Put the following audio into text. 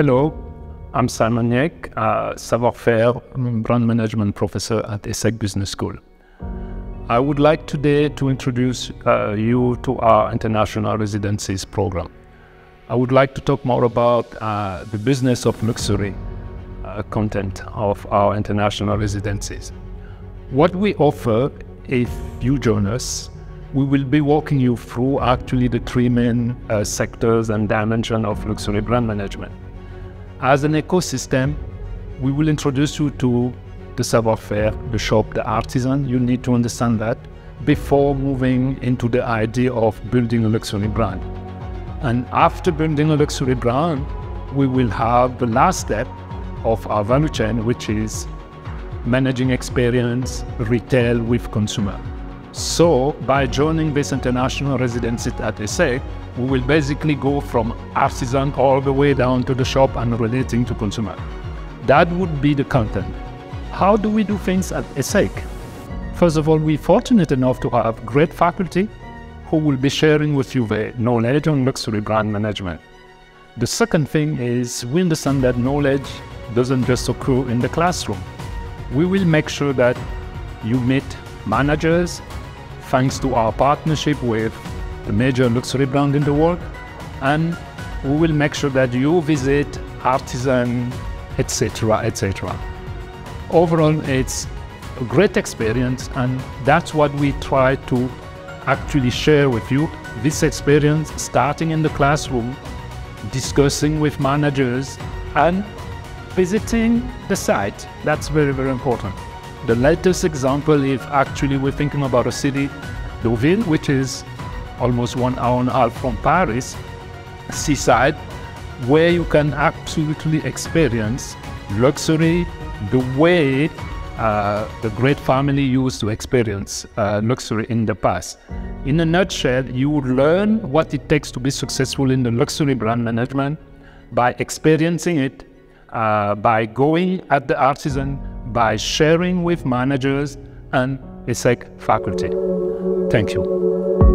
Hello, I'm Simon Nyeck, uh, savoir-faire brand management professor at ESSEC Business School. I would like today to introduce uh, you to our international residencies program. I would like to talk more about uh, the business of luxury uh, content of our international residencies. What we offer, if you join us, we will be walking you through actually the three main uh, sectors and dimension of luxury brand management. As an ecosystem, we will introduce you to the savoir-faire, the shop, the artisan. You need to understand that before moving into the idea of building a luxury brand. And after building a luxury brand, we will have the last step of our value chain, which is managing experience, retail with consumer. So by joining this international residency at ESSEC, we will basically go from artisan all the way down to the shop and relating to consumer. That would be the content. How do we do things at ESSEC? First of all, we're fortunate enough to have great faculty who will be sharing with you their knowledge on luxury brand management. The second thing is we understand that knowledge doesn't just occur in the classroom. We will make sure that you meet managers thanks to our partnership with the major luxury brand in the world. And we will make sure that you visit artisan, etc., etc. Overall, it's a great experience, and that's what we try to actually share with you. This experience starting in the classroom, discussing with managers, and visiting the site. That's very, very important. The latest example is actually we're thinking about a city, Deauville, which is almost one hour and a half from Paris, seaside, where you can absolutely experience luxury the way uh, the great family used to experience uh, luxury in the past. In a nutshell, you would learn what it takes to be successful in the luxury brand management by experiencing it, uh, by going at the artisan, by sharing with managers and ESSEC faculty. Thank you.